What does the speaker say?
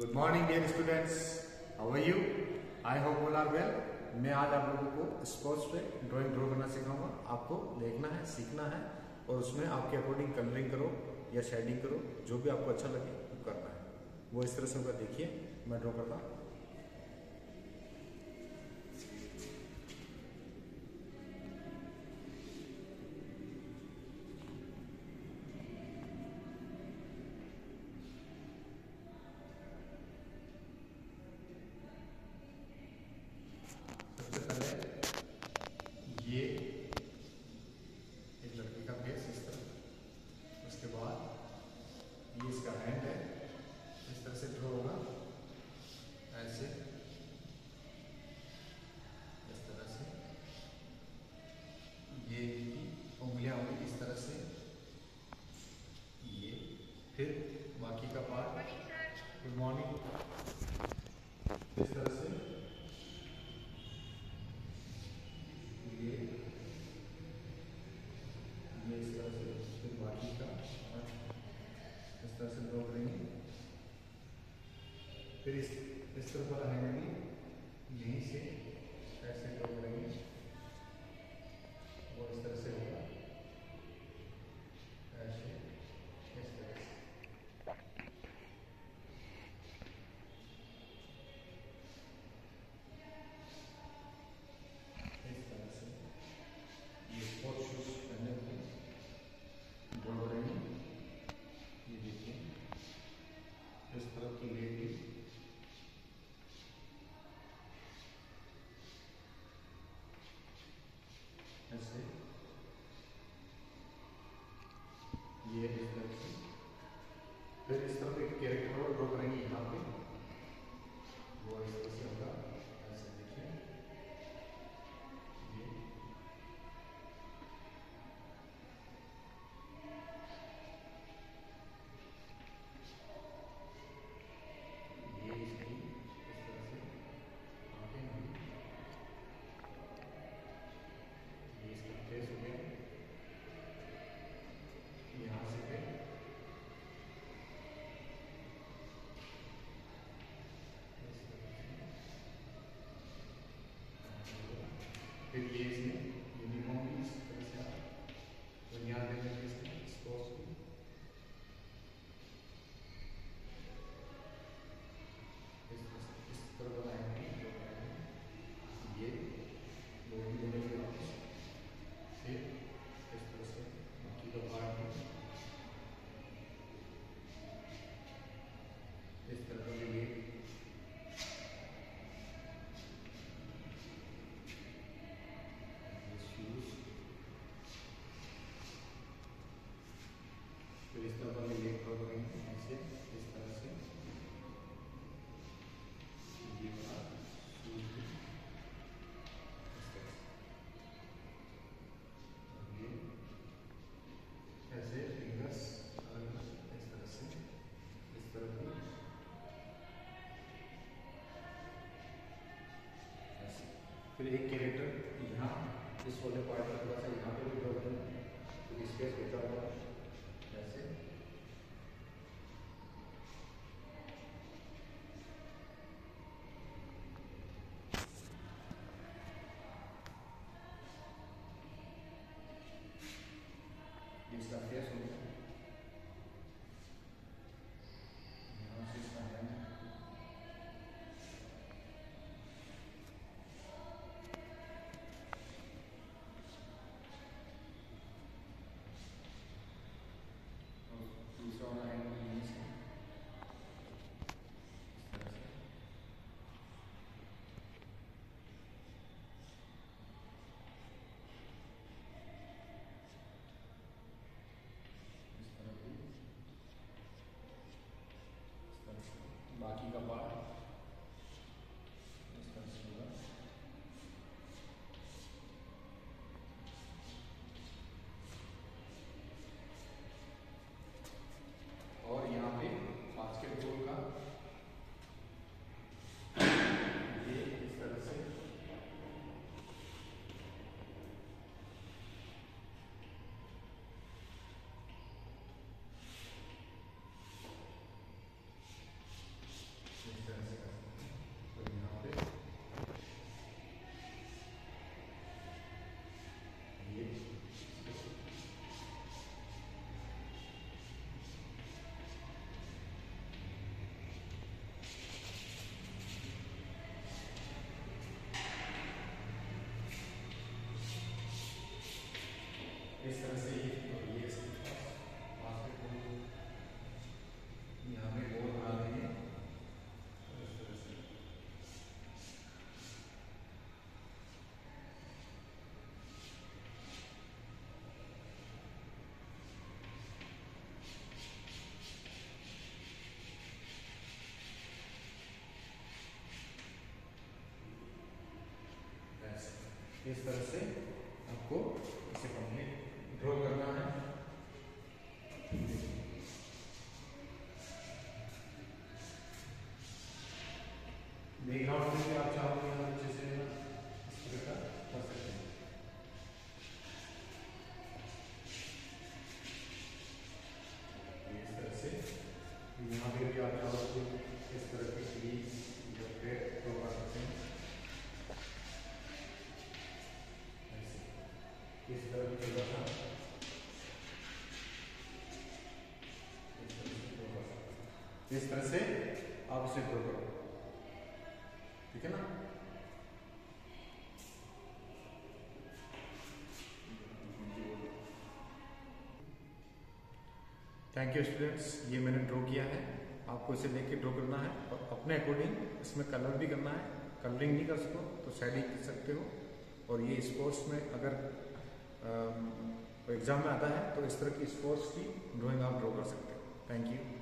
Good morning dear students how are you I hope all are well मैं आज आप लोगों को स्पोर्ट्स पे ड्राइंग ड्रॉ करना सिखाऊँगा। आपको देखना है, सीखना है, और उसमें आपके अकॉर्डिंग कलरिंग करो या शेडिंग करो, जो भी आपको अच्छा लगे, वो करना है। वो इस तरह से होगा। देखिए, मैं ड्रॉ करता हूँ। गुड मॉर्निंग इस तरह से ये ये इस तरह से फिर बाकी का इस तरह से ड्रॉ करेंगे फिर इस इस तरफ़ फिर इस फिर एक कैरेक्टर यहाँ इस वाले पार्ट का थोड़ा सा यहाँ पे भी ड्रॉ करेंगे तो स्पेस बचा हुआ ऐसे। इस तरह से इस तरह से आप उसे ड्रॉ करो ठीक है ना? थैंक यू स्टूडेंट्स ये मैंने ड्रॉ किया है। आपको इसे लेके ड्रॉ करना है और अपने अकॉर्डिंग इसमें कलर भी करना है। कलरिंग नहीं कर सको तो शेडिंग कर सकते हो। और ये स्पोर्ट्स में अगर एग्ज़ाम में आता है तो इस तरह की स्पोर्ट्स की ड्राइंग आप ड्रॉ कर सकते हैं। Thank you